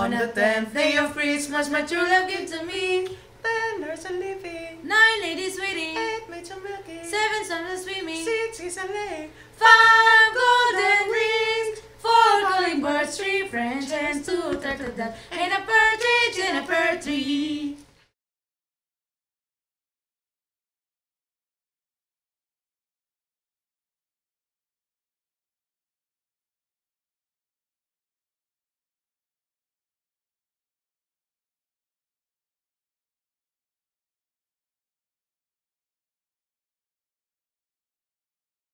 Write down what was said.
On the tenth day of Christmas, my true love gave to me. Ten birds are living, Nine ladies waiting, eight maids are milking, seven sons are swimming, six is a lake, five golden rings, four calling birds, three French hens, two turtle doves, and a partridge in a pear tree.